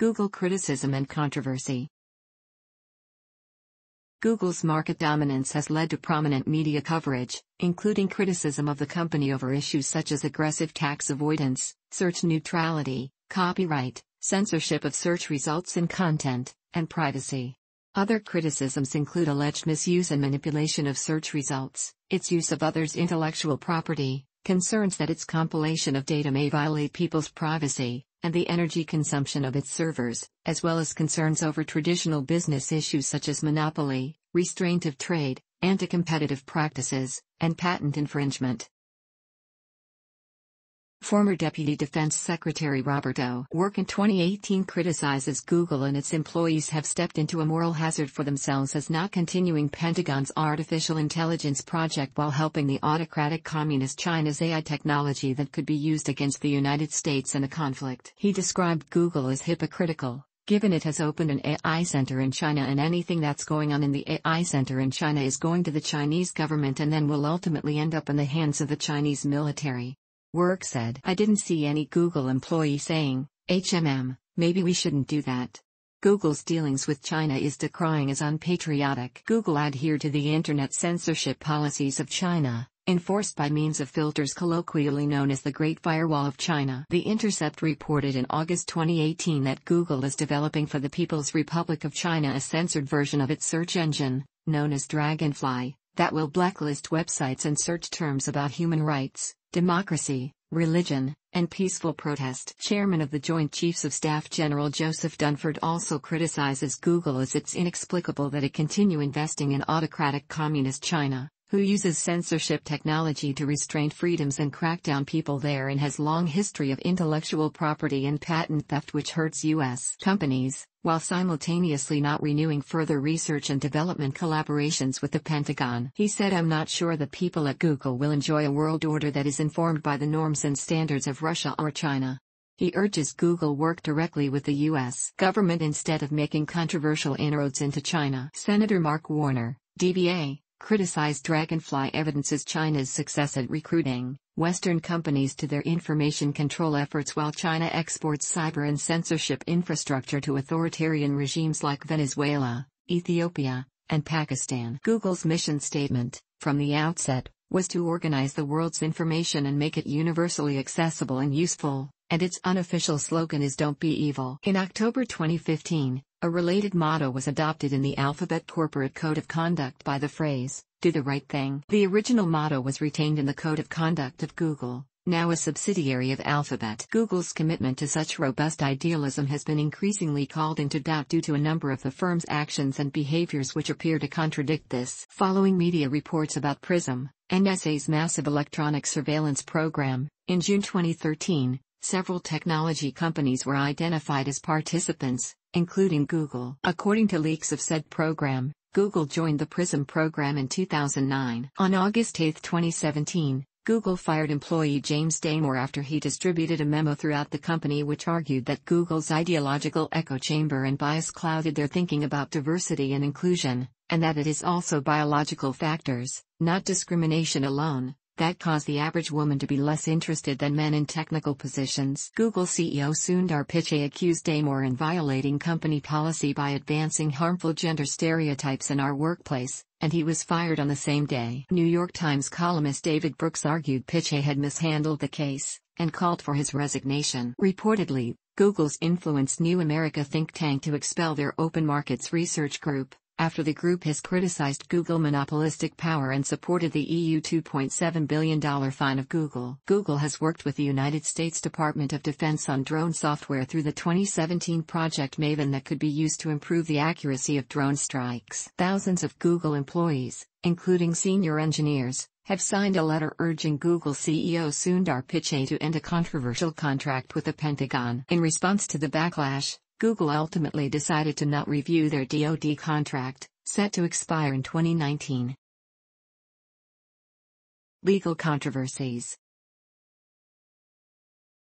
Google criticism and controversy. Google's market dominance has led to prominent media coverage, including criticism of the company over issues such as aggressive tax avoidance, search neutrality, copyright, censorship of search results and content, and privacy. Other criticisms include alleged misuse and manipulation of search results, its use of others' intellectual property, concerns that its compilation of data may violate people's privacy, and the energy consumption of its servers, as well as concerns over traditional business issues such as monopoly, restraint of trade, anti-competitive practices, and patent infringement. Former Deputy Defense Secretary Robert O. Work in 2018 criticizes Google and its employees have stepped into a moral hazard for themselves as not continuing Pentagon's artificial intelligence project while helping the autocratic communist China's AI technology that could be used against the United States in a conflict. He described Google as hypocritical, given it has opened an AI center in China and anything that's going on in the AI center in China is going to the Chinese government and then will ultimately end up in the hands of the Chinese military. Work said. I didn't see any Google employee saying, HMM, maybe we shouldn't do that. Google's dealings with China is decrying as unpatriotic. Google adhered to the internet censorship policies of China, enforced by means of filters colloquially known as the Great Firewall of China. The Intercept reported in August 2018 that Google is developing for the People's Republic of China a censored version of its search engine, known as Dragonfly, that will blacklist websites and search terms about human rights, democracy, religion, and peaceful protest. Chairman of the Joint Chiefs of Staff General Joseph Dunford also criticizes Google as it's inexplicable that it continue investing in autocratic communist China, who uses censorship technology to restrain freedoms and crack down people there and has long history of intellectual property and patent theft which hurts U.S. companies, while simultaneously not renewing further research and development collaborations with the Pentagon. He said I'm not sure the people at Google will enjoy a world order that is informed by the norms and standards of Russia or China. He urges Google work directly with the U.S. government instead of making controversial inroads into China. Senator Mark Warner, D-VA, criticized Dragonfly evidences China's success at recruiting Western companies to their information control efforts while China exports cyber and censorship infrastructure to authoritarian regimes like Venezuela, Ethiopia, and Pakistan. Google's mission statement, from the outset, was to organize the world's information and make it universally accessible and useful, and its unofficial slogan is Don't Be Evil. In October 2015, a related motto was adopted in the Alphabet Corporate Code of Conduct by the phrase, Do the Right Thing. The original motto was retained in the Code of Conduct of Google, now a subsidiary of Alphabet. Google's commitment to such robust idealism has been increasingly called into doubt due to a number of the firm's actions and behaviors which appear to contradict this. Following media reports about PRISM, NSA's massive electronic surveillance program, in June 2013, several technology companies were identified as participants, including Google. According to leaks of said program, Google joined the PRISM program in 2009. On August 8, 2017, Google fired employee James Damore after he distributed a memo throughout the company which argued that Google's ideological echo chamber and bias clouded their thinking about diversity and inclusion, and that it is also biological factors, not discrimination alone, that cause the average woman to be less interested than men in technical positions. Google CEO Sundar Pichai accused Damore in violating company policy by advancing harmful gender stereotypes in our workplace, and he was fired on the same day. New York Times columnist David Brooks argued Pichai had mishandled the case, and called for his resignation. Reportedly, Google's influenced New America think tank to expel their open markets research group, after the group has criticized Google monopolistic power and supported the EU $2.7 billion fine of Google. Google has worked with the United States Department of Defense on drone software through the 2017 Project Maven that could be used to improve the accuracy of drone strikes. Thousands of Google employees, including senior engineers, have signed a letter urging Google CEO Sundar Pichai to end a controversial contract with the Pentagon. In response to the backlash, Google ultimately decided to not review their DoD contract, set to expire in 2019. Legal controversies